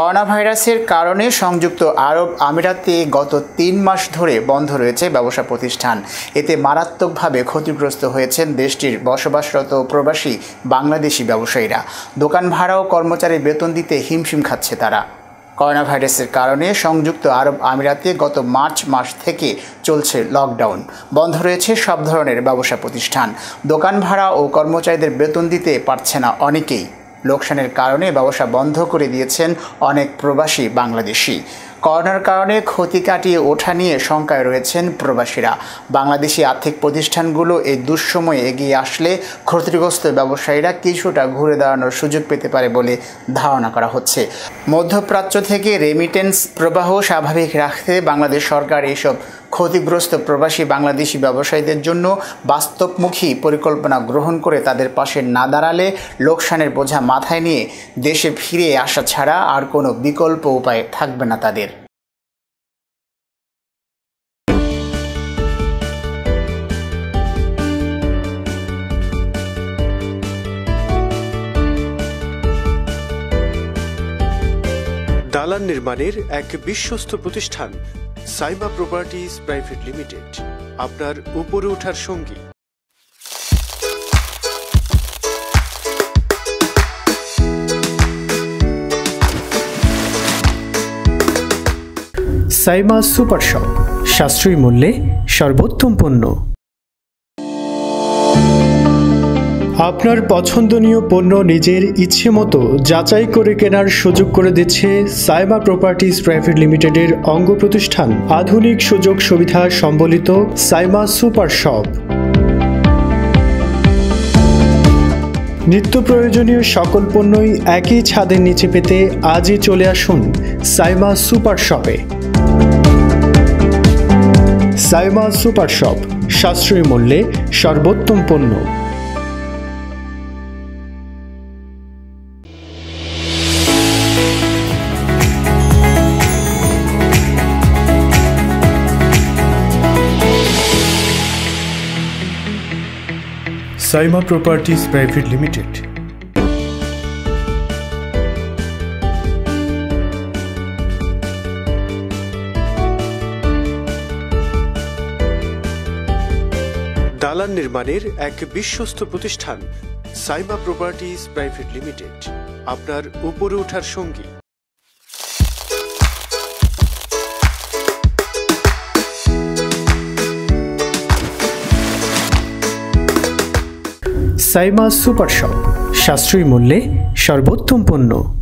Corona ভাইরাসের কারণে সংযুক্ত আরব আমিরাতে গত তিন মাস ধরে বন্ধ রয়েছে ব্যবসা প্রতিষ্ঠান। এতে মারাত্মকভাবে ক্ষতিগ্রস্ত হয়েছেন দেশটির বসবাসরত প্রবাসী বাংলাদেশি ব্যবসায়ীরা। দোকান ভাড়া ও কর্মচারীর বেতন দিতে হিমশিম খাচ্ছে তারা। করোনা ভাইরাসের কারণে সংযুক্ত আরব আমিরাতে গত মার্চ মাস থেকে চলছে লকডাউন। বন্ধ রয়েছে সব ধরনের ব্যবসা প্রতিষ্ঠান। দোকান ভাড়া ও কর্মচারীদের বেতন দিতে পারছে না অনেকেই। লোকসানের কারণে ব্যবসা বন্ধ করে দিয়েছেন অনেক প্রবাসী বাংলাদেশি। করোনার কারণে ক্ষতি কাটিয়ে ওঠা নিয়ে শঙ্কায় রয়েছেন প্রবাসীরা। বাংলাদেশি আর্থিক প্রতিষ্ঠানগুলো এই দুঃসময়ে এগিয়ে আসলে ক্ষতিগ্রস্ত ব্যবসায়ীরা কিছুটা ঘুরে দাঁড়ানোর সুযোগ পেতে পারে বলে ধারণা করা হচ্ছে। মধ্যপ্রাচ্য থেকে রেমিটেন্স প্রবাহ স্বাভাবিক রাখতে বাংলাদেশ সরকার এইসব ক্ষতিগ্রস্ত প্রবাসী বাংলাদেশি ব্যবসায়ীদের জন্য বাস্তবমুখী পরিকল্পনা গ্রহণ করে তাদের পাশে না দাঁড়ালে লোকসানের বোঝা মাথায় নিয়ে দেশে ফিরে আসা ছাড়া আর কোনো বিকল্প উপায় থাকবে না তাদের। দালান নির্মাণের এক বিশ্বস্ত প্রতিষ্ঠান সাইমা প্রপার্টিজ প্রাইভেট লিমিটেড, আপনার উপরে ওঠার সঙ্গী। সাইমা সুপার শপ, সাশ্রয়ী মূল্যে সর্বোত্তম পণ্য। আপনার পছন্দনীয় পণ্য নিজের ইচ্ছে মতো যাচাই করে কেনার সুযোগ করে দিচ্ছে সাইমা প্রপার্টিজ প্রাইভেট লিমিটেডের অঙ্গ প্রতিষ্ঠান। আধুনিক সুযোগ সুবিধা সম্বলিত সাইমা সুপার শপ। নিত্য প্রয়োজনীয় সকল পণ্যই একই ছাদের নিচে পেতে আজই চলে আসুন সাইমা সুপার শপে। সাইমা সুপার শপ, সাশ্রয়ী মূল্যে সর্বোত্তম পণ্য। Saima properties private limited. দালান নির্মাণের এক বিশ্বস্ত প্রতিষ্ঠান, সাইমা প্রপার্টিজ প্রাইভেট লিমিটেড, আপনার উপরে ওঠার সঙ্গী। Saima super shop. সাশ্রয়ী মূল্যে সর্বোত্তম পণ্য।